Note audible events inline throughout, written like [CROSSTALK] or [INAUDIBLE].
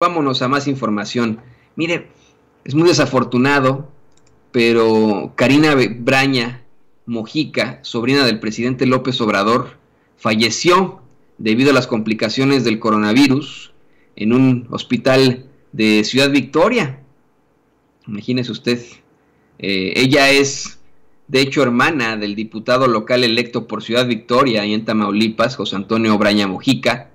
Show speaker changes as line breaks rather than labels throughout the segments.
Vámonos a más información. Mire, es muy desafortunado, pero Karina Braña Mojica, sobrina del presidente López Obrador, falleció debido a las complicaciones del coronavirus en un hospital de Ciudad Victoria. Imagínese usted. Eh, ella es, de hecho, hermana del diputado local electo por Ciudad Victoria y en Tamaulipas, José Antonio Braña Mojica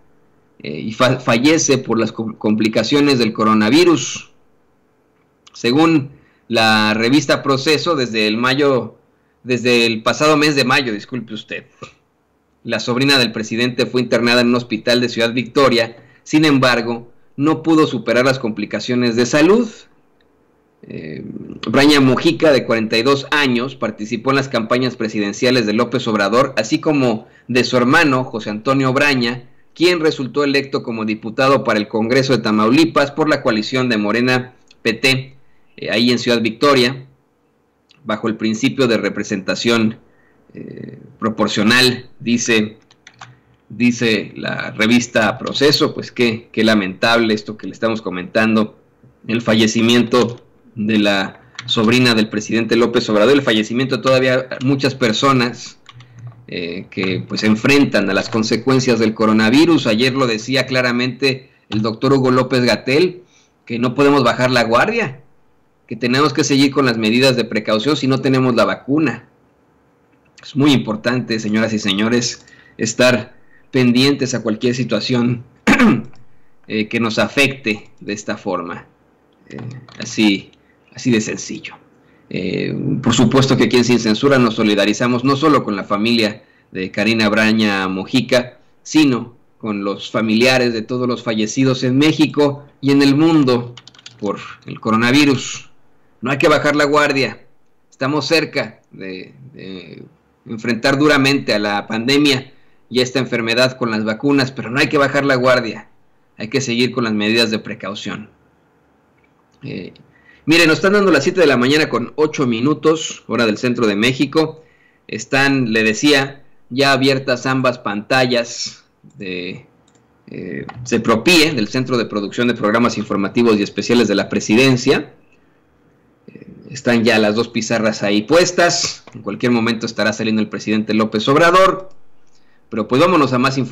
eh, y fallece por las complicaciones del coronavirus. Según la revista Proceso, desde el mayo, desde el pasado mes de mayo, disculpe usted, la sobrina del presidente fue internada en un hospital de Ciudad Victoria, sin embargo, no pudo superar las complicaciones de salud. Eh, Braña Mojica, de 42 años, participó en las campañas presidenciales de López Obrador, así como de su hermano, José Antonio Braña, quien resultó electo como diputado para el Congreso de Tamaulipas por la coalición de Morena PT, eh, ahí en Ciudad Victoria, bajo el principio de representación eh, proporcional, dice, dice la revista Proceso, pues qué, qué lamentable esto que le estamos comentando, el fallecimiento de la sobrina del presidente López Obrador, el fallecimiento todavía muchas personas eh, que pues enfrentan a las consecuencias del coronavirus. Ayer lo decía claramente el doctor Hugo López Gatel, que no podemos bajar la guardia, que tenemos que seguir con las medidas de precaución si no tenemos la vacuna. Es muy importante, señoras y señores, estar pendientes a cualquier situación [CLEARS THROAT] eh, que nos afecte de esta forma. Eh, así, así de sencillo. Eh, por supuesto que aquí en Sin Censura nos solidarizamos no solo con la familia de Karina Braña Mojica, sino con los familiares de todos los fallecidos en México y en el mundo por el coronavirus. No hay que bajar la guardia. Estamos cerca de, enfrentar duramente a la pandemia y a esta enfermedad con las vacunas, pero no hay que bajar la guardia. Hay que seguir con las medidas de precaución. Eh, Miren, nos están dando las 7 de la mañana con 8 minutos, hora del centro de México. Están, le decía, ya abiertas ambas pantallas de eh, CEPROPIE, del Centro de Producción de Programas Informativos y Especiales de la Presidencia. Eh, están ya las dos pizarras ahí puestas. En cualquier momento estará saliendo el presidente López Obrador. Pero pues vámonos a más información.